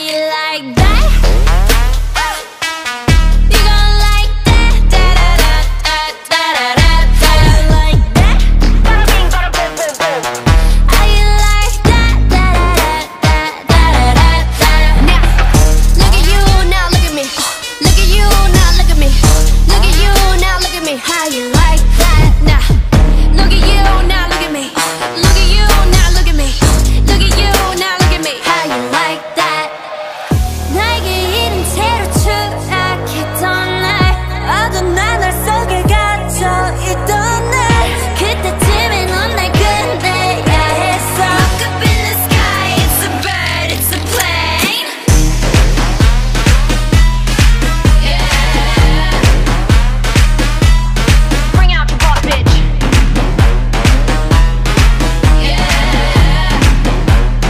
you like that?